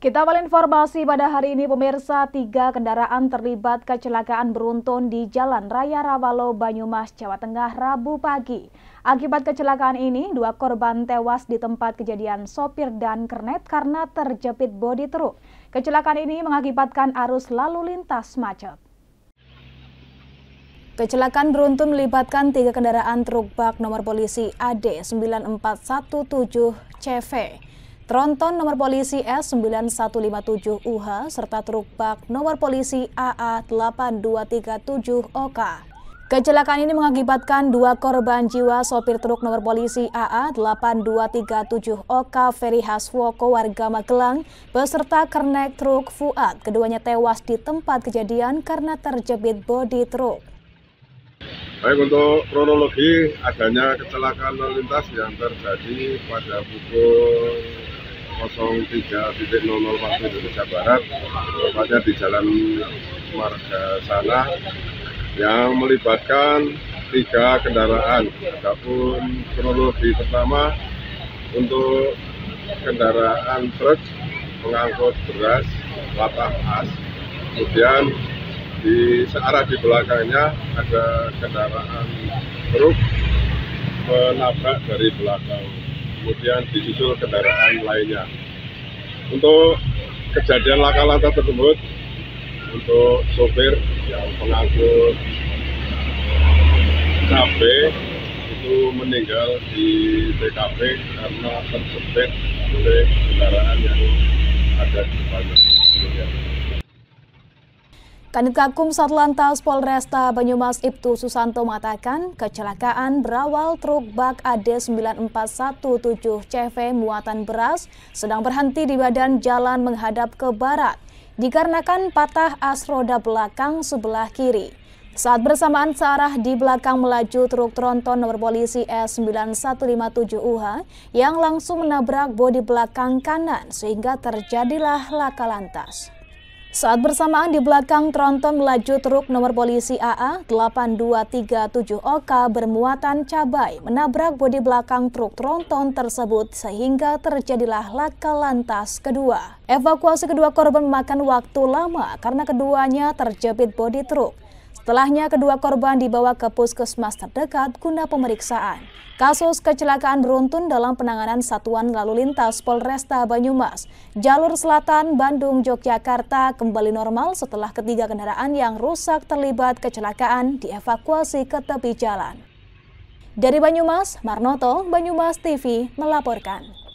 Kita awal informasi pada hari ini pemirsa tiga kendaraan terlibat kecelakaan beruntun di Jalan Raya Rawalo, Banyumas, Jawa Tengah, Rabu pagi. Akibat kecelakaan ini, dua korban tewas di tempat kejadian sopir dan kernet karena terjepit bodi truk. Kecelakaan ini mengakibatkan arus lalu lintas macet. Kecelakaan beruntun melibatkan tiga kendaraan truk bak nomor polisi AD 9417 CV Tronton nomor polisi S9157UH serta truk bak nomor polisi AA8237OK. Kecelakaan ini mengakibatkan dua korban jiwa sopir truk nomor polisi AA8237OK Ferry Haswoko warga Magelang beserta kernek truk Fuad. Keduanya tewas di tempat kejadian karena terjepit bodi truk. Baik untuk kronologi adanya kecelakaan lalu lintas yang terjadi pada pukul 03.00 waktu Indonesia Barat tepatnya di Jalan Marga Sana yang melibatkan tiga kendaraan. Adapun kronologi pertama untuk kendaraan truk mengangkut beras latah as, kemudian di searah di belakangnya ada kendaraan truk menabrak dari belakang kemudian disusul kendaraan lainnya. Untuk kejadian laka lantas tersebut, untuk sopir yang pengangkut cabai itu meninggal di TKP karena tersebut oleh kendaraan yang ada di depannya. Kanit Kakum Satlantas Polresta Banyumas Ibtu Susanto mengatakan kecelakaan berawal truk bak AD 9417 CV muatan beras sedang berhenti di badan jalan menghadap ke barat dikarenakan patah as roda belakang sebelah kiri. Saat bersamaan searah di belakang melaju truk tronton nomor polisi S9157UH yang langsung menabrak bodi belakang kanan sehingga terjadilah laka lantas. Saat bersamaan di belakang tronton melaju truk nomor polisi AA 8237 OK bermuatan cabai menabrak bodi belakang truk tronton tersebut sehingga terjadilah laka lantas kedua. Evakuasi kedua korban memakan waktu lama karena keduanya terjepit bodi truk. Setelahnya kedua korban dibawa ke puskesmas terdekat guna pemeriksaan. Kasus kecelakaan beruntun dalam penanganan Satuan Lalu Lintas Polresta Banyumas. Jalur Selatan Bandung Yogyakarta kembali normal setelah ketiga kendaraan yang rusak terlibat kecelakaan dievakuasi ke tepi jalan. Dari Banyumas, Marnoto, Banyumas TV melaporkan.